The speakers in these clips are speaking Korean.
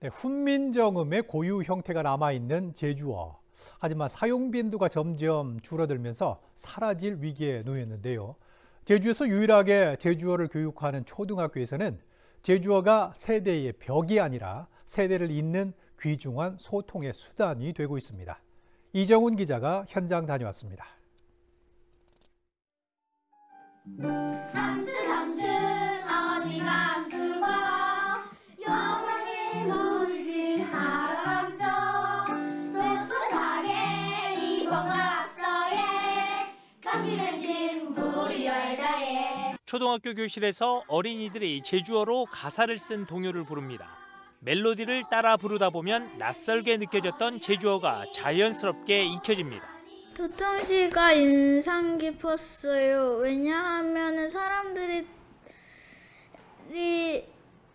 네, 훈민정음의 고유 형태가 남아있는 제주어. 하지만 사용 빈도가 점점 줄어들면서 사라질 위기에 놓였는데요. 제주에서 유일하게 제주어를 교육하는 초등학교에서는 제주어가 세대의 벽이 아니라 세대를 잇는 귀중한 소통의 수단이 되고 있습니다. 이정훈 기자가 현장 다녀왔습니다. 초등학교 교실에서 어린이들이 제주어로 가사를 쓴 동요를 부릅니다. 멜로디를 따라 부르다 보면 낯설게 느껴졌던 제주어가 자연스럽게 익혀집니다. 도통시가 인상 깊었어요. 왜냐하면 사람들이 이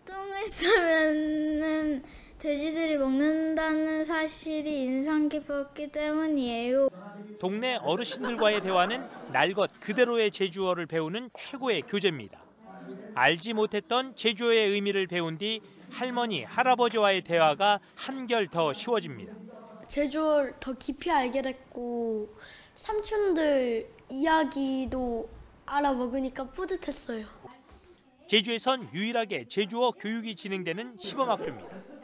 똥을 싸면은 돼지들이 먹는다는 사실이 인상 깊었기 때문이에요. 동네 어르신들과의 대화는 날것 그대로의 제주어를 배우는 최고의 교재입니다. 알지 못했던 제주어의 의미를 배운 뒤 할머니, 할아버지와의 대화가 한결 더 쉬워집니다. 제주어를 더 깊이 알게 됐고 삼촌들 이야기도 알아먹으니까 뿌듯했어요. 제주에선 유일하게 제주어 교육이 진행되는 시범학교입니다.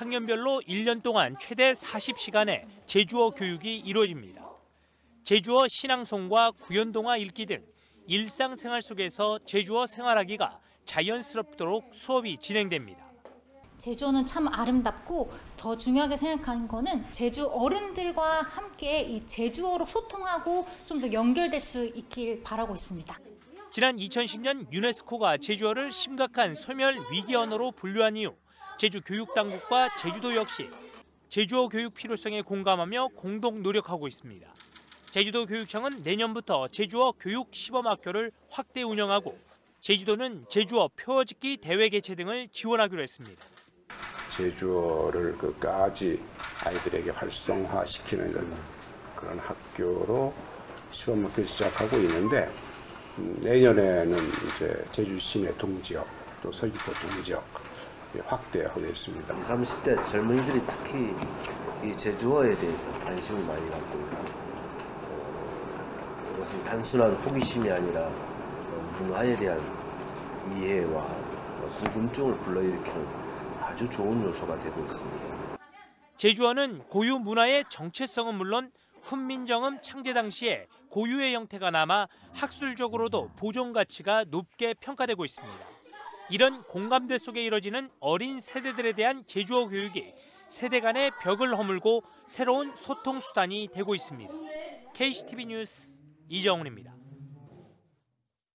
학년별로 1년 동안 최대 40시간의 제주어 교육이 이루어집니다. 제주어 신앙송과 구연동화 읽기 등 일상생활 속에서 제주어 생활하기가 자연스럽도록 수업이 진행됩니다. 제주어는 참 아름답고 더 중요하게 생각하는 거는 제주 어른들과 함께 이 제주어로 소통하고 좀 더 연결될 수 있길 바라고 있습니다. 지난 2010년 유네스코가 제주어를 심각한 소멸 위기 언어로 분류한 이후 제주 교육 당국과 제주도 역시 제주어 교육 필요성에 공감하며 공동 노력하고 있습니다. 제주도 교육청은 내년부터 제주어 교육 시범학교를 확대 운영하고 제주도는 제주어 표어짓기 대회 개최 등을 지원하기로 했습니다. 제주어를 끝까지 아이들에게 활성화시키는 그런, 학교로 시범학교를 시작하고 있는데 음, 내년에는 이제 제주 시내 동지역 또 서귀포 동지역 확대하겠습니다. 20, 30대 젊은이들이 특히 이 제주어에 대해서 관심을 많이 갖고 있고 어, 이것은 단순한 호기심이 아니라 어, 문화에 대한 이해와 어, 궁금증을 불러일으키는 아주 좋은 요소가 되고 있습니다. 제주어는 고유 문화의 정체성은 물론 훈민정음 창제 당시에 고유의 형태가 남아 학술적으로도 보존 가치가 높게 평가되고 있습니다. 이런 공감대 속에 이뤄지는 어린 세대들에 대한 제주어 교육이 세대 간의 벽을 허물고 새로운 소통 수단이 되고 있습니다. KCTV 뉴스 이정훈입니다.